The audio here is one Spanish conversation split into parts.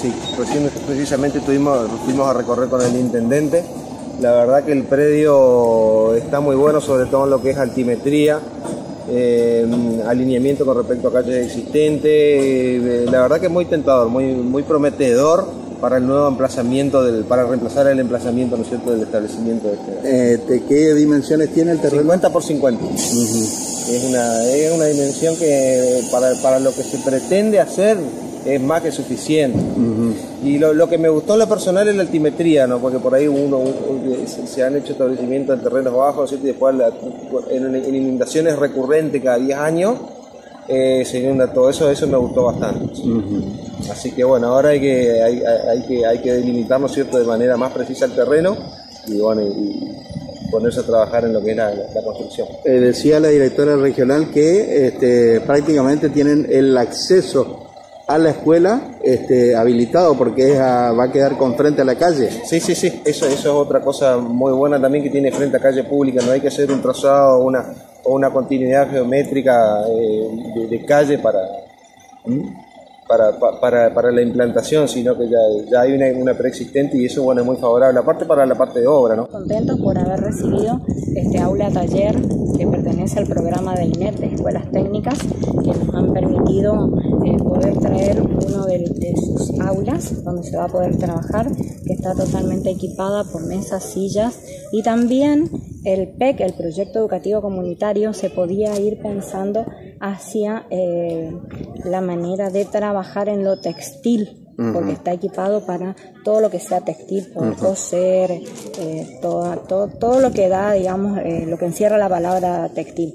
Sí, recién precisamente tuvimos, fuimos a recorrer con el intendente. La verdad que el predio está muy bueno, sobre todo en lo que es altimetría, eh, alineamiento con respecto a calles existentes. Eh, la verdad que es muy tentador, muy, muy prometedor para el nuevo emplazamiento, del, para reemplazar el emplazamiento ¿no es cierto? del establecimiento. Este. Eh, ¿De qué dimensiones tiene el terreno? 50 por 50. es, una, es una dimensión que para, para lo que se pretende hacer es más que suficiente. Y lo, que me gustó en lo personal es la altimetría, ¿no? porque por ahí uno, se han hecho establecimientos en terrenos bajos y después en, inundaciones recurrentes cada 10 años eh, se inunda todo eso, eso me gustó bastante. Así que bueno, ahora hay que, hay, que, hay que delimitar, cierto?, de manera más precisa el terreno y bueno, y, ponerse a trabajar en lo que es la, construcción. Eh, decía la directora regional que este, prácticamente tienen el acceso a la escuela este, habilitado porque es va a quedar con frente a la calle. Sí, sí, sí, eso, eso es otra cosa muy buena también que tiene frente a calle pública, no hay que hacer un trazado una, o una continuidad geométrica eh, de, calle para, para, para, para, la implantación, sino que ya, ya hay una, una, preexistente y eso bueno es muy favorable, aparte para la parte de obra. ¿no? Contentos por haber recibido este aula taller que pertenece al programa de INET de Escuelas Técnicas que nos han permitido poder traer uno de, sus aulas donde se va a poder trabajar, que está totalmente equipada por mesas, sillas y también el PEC, el Proyecto Educativo Comunitario, se podía ir pensando hacia eh, la manera de trabajar en lo textil porque está equipado para todo lo que sea textil, poder coser, eh, todo, todo, lo que da, digamos, eh, lo que encierra la palabra textil.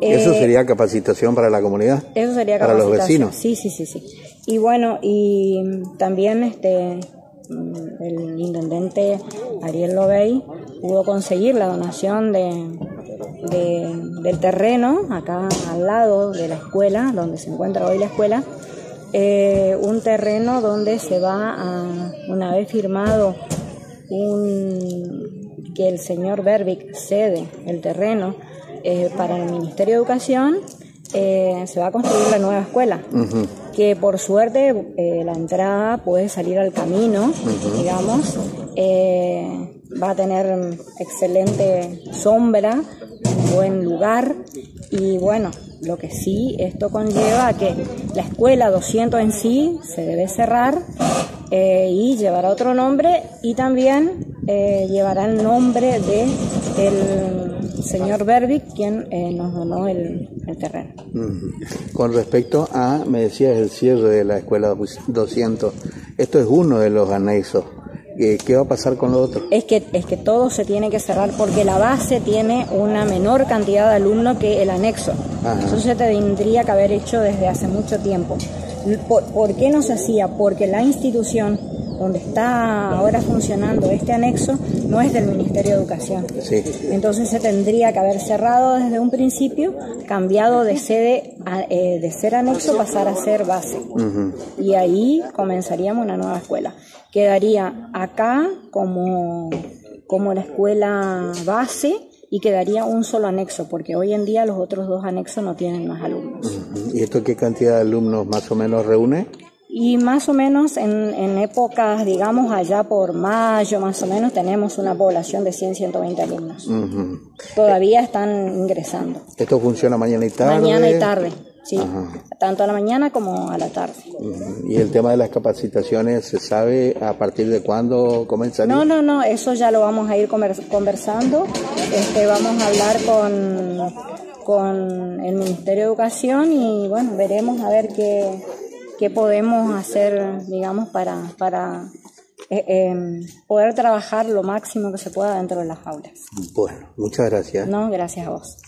¿Eso sería capacitación para la comunidad? Eso sería para los vecinos. Sí, sí, sí, sí. Y bueno, y también este mm, el intendente Ariel Lobey pudo conseguir la donación de, del terreno acá al lado de la escuela, donde se encuentra hoy la escuela, eh, un terreno donde se va a, una vez firmado un, que el señor Berbic cede el terreno eh, para el Ministerio de Educación, eh, se va a construir la nueva escuela, que por suerte la entrada puede salir al camino, digamos, va a tener excelente sombra, buen lugar y bueno, lo que sí, esto conlleva a que la escuela 200 en sí se debe cerrar eh, y llevará otro nombre y también eh, llevará el nombre de el señor Berbic, quien eh, nos donó el, terreno. Con respecto a, me decías, el cierre de la escuela 200, esto es uno de los anexos ¿Qué va a pasar con lo otro? Es que, es que todo se tiene que cerrar porque la base tiene una menor cantidad de alumnos que el anexo. Eso se tendría que haber hecho desde hace mucho tiempo. ¿Por, qué no se hacía? Porque la institución donde está ahora funcionando este anexo no es del Ministerio de Educación. Entonces se tendría que haber cerrado desde un principio, cambiado de sede eh, de ser anexo pasar a ser base. Y ahí comenzaríamos una nueva escuela. Quedaría acá como, como la escuela base y quedaría un solo anexo, porque hoy en día los otros dos anexos no tienen más alumnos. ¿Y esto qué cantidad de alumnos más o menos reúne? Y más o menos en, en, épocas, digamos, allá por mayo, más o menos, tenemos una población de 100, 120 alumnos. Todavía están ingresando. ¿Esto funciona mañana y tarde? Mañana y tarde, sí. Tanto a la mañana como a la tarde. ¿Y el tema de las capacitaciones, se sabe a partir de cuándo comenzaría? No, no, no, eso ya lo vamos a ir conversando. Este, vamos a hablar con, con el Ministerio de Educación y, bueno, veremos a ver qué qué podemos hacer, digamos, para, para eh, em, poder trabajar lo máximo que se pueda dentro de las aulas. Bueno, muchas gracias. No, gracias a vos.